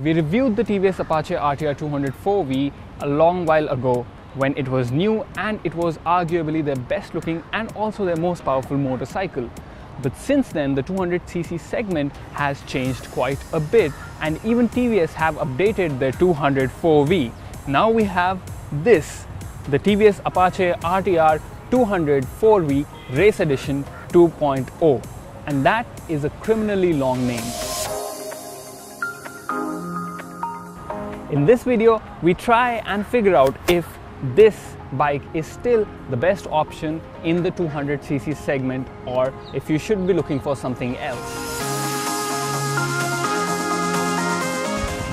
We reviewed the TVS Apache RTR 200 4V a long while ago when it was new and it was arguably their best looking and also their most powerful motorcycle. But since then, the 200cc segment has changed quite a bit and even TVS have updated their 200 4V. Now we have this, the TVS Apache RTR 200 4V Race Edition 2.0 and that is a criminally long name. In this video, we try and figure out if this bike is still the best option in the 200cc segment or if you should be looking for something else.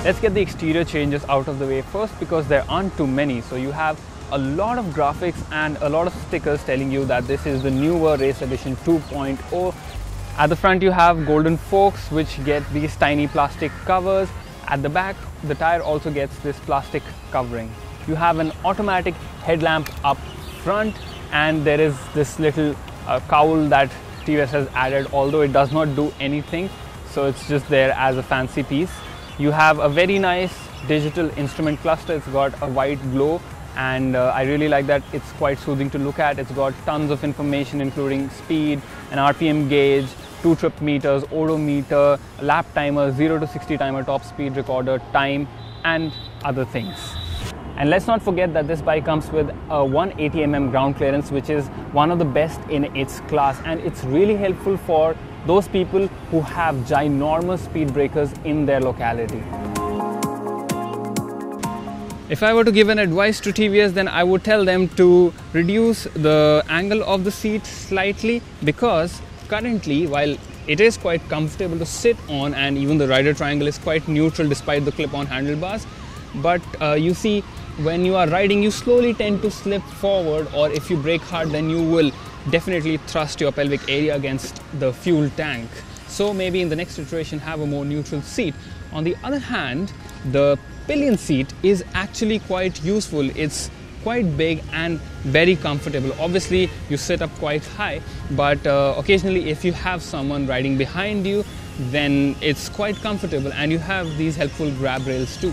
Let's get the exterior changes out of the way first because there aren't too many. So you have a lot of graphics and a lot of stickers telling you that this is the newer Race Edition 2.0. At the front you have golden forks which get these tiny plastic covers at the back, the tire also gets this plastic covering. You have an automatic headlamp up front and there is this little uh, cowl that TVS has added although it does not do anything so it's just there as a fancy piece. You have a very nice digital instrument cluster, it's got a white glow and uh, I really like that it's quite soothing to look at. It's got tons of information including speed, an RPM gauge, two trip meters, odometer, lap timer, 0 to 60 timer, top speed recorder, time and other things. And let's not forget that this bike comes with a 180mm ground clearance which is one of the best in its class and it's really helpful for those people who have ginormous speed breakers in their locality. If I were to give an advice to TVS, then I would tell them to reduce the angle of the seat slightly because currently while it is quite comfortable to sit on and even the rider triangle is quite neutral despite the clip-on handlebars but uh, you see when you are riding you slowly tend to slip forward or if you brake hard then you will definitely thrust your pelvic area against the fuel tank. So maybe in the next iteration have a more neutral seat. On the other hand the pillion seat is actually quite useful. It's quite big and very comfortable. Obviously, you sit up quite high, but uh, occasionally, if you have someone riding behind you, then it's quite comfortable and you have these helpful grab rails too.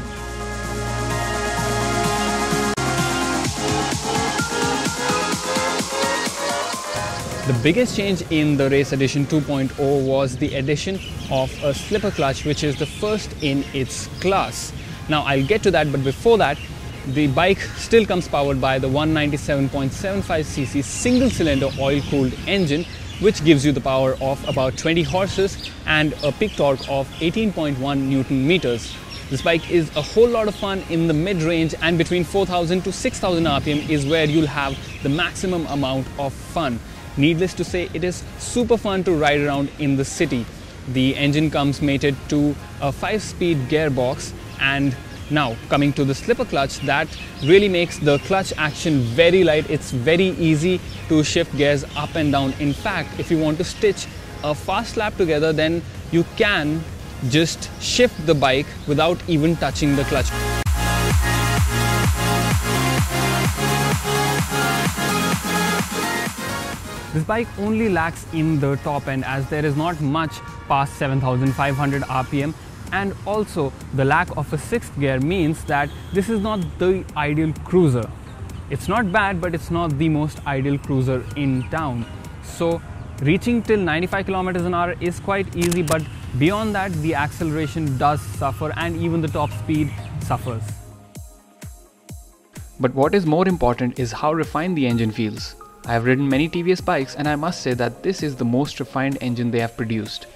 The biggest change in the Race Edition 2.0 was the addition of a slipper clutch, which is the first in its class. Now, I'll get to that, but before that, the bike still comes powered by the 197.75cc single cylinder oil cooled engine which gives you the power of about 20 horses and a peak torque of 18.1 newton meters. This bike is a whole lot of fun in the mid range and between 4000 to 6000 rpm is where you'll have the maximum amount of fun. Needless to say, it is super fun to ride around in the city. The engine comes mated to a 5 speed gearbox and now coming to the slipper clutch that really makes the clutch action very light. It's very easy to shift gears up and down. In fact, if you want to stitch a fast lap together then you can just shift the bike without even touching the clutch. This bike only lacks in the top end as there is not much past 7500 RPM and also the lack of a sixth gear means that this is not the ideal cruiser. It's not bad but it's not the most ideal cruiser in town. So reaching till 95 kilometers an hour is quite easy but beyond that the acceleration does suffer and even the top speed suffers. But what is more important is how refined the engine feels. I have ridden many TVS bikes and I must say that this is the most refined engine they have produced.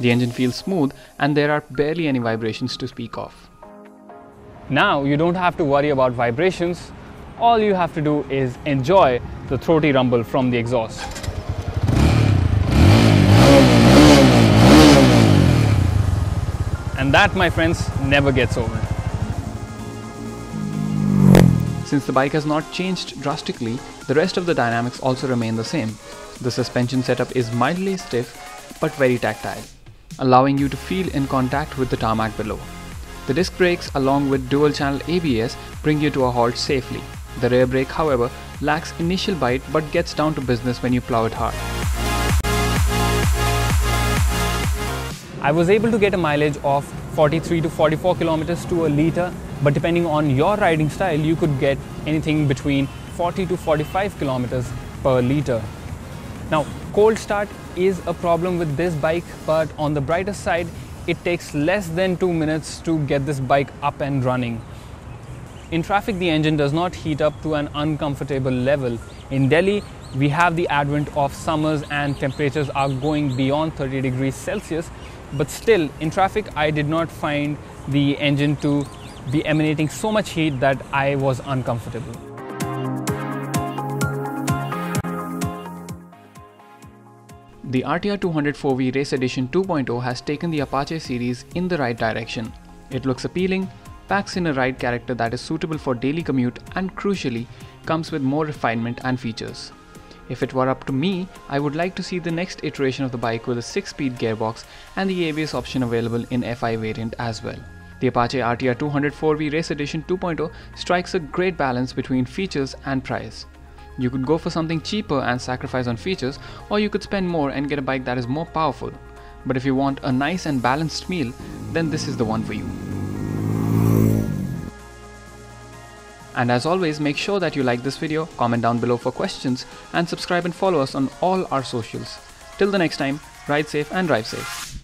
The engine feels smooth and there are barely any vibrations to speak of. Now you don't have to worry about vibrations. All you have to do is enjoy the throaty rumble from the exhaust. And that, my friends, never gets old. Since the bike has not changed drastically, the rest of the dynamics also remain the same. The suspension setup is mildly stiff but very tactile allowing you to feel in contact with the tarmac below. The disc brakes along with dual channel ABS bring you to a halt safely. The rear brake however lacks initial bite but gets down to business when you plow it hard. I was able to get a mileage of 43 to 44 kilometers to a liter, but depending on your riding style, you could get anything between 40 to 45 kilometers per liter. Now, cold start is a problem with this bike, but on the brighter side, it takes less than two minutes to get this bike up and running. In traffic, the engine does not heat up to an uncomfortable level. In Delhi, we have the advent of summers and temperatures are going beyond 30 degrees Celsius, but still in traffic, I did not find the engine to be emanating so much heat that I was uncomfortable. The RTR 200 4V Race Edition 2.0 has taken the Apache series in the right direction. It looks appealing, packs in a ride character that is suitable for daily commute and crucially comes with more refinement and features. If it were up to me, I would like to see the next iteration of the bike with a 6-speed gearbox and the ABS option available in FI variant as well. The Apache RTR 200 4V Race Edition 2.0 strikes a great balance between features and price. You could go for something cheaper and sacrifice on features, or you could spend more and get a bike that is more powerful. But if you want a nice and balanced meal, then this is the one for you. And as always, make sure that you like this video, comment down below for questions, and subscribe and follow us on all our socials. Till the next time, ride safe and drive safe.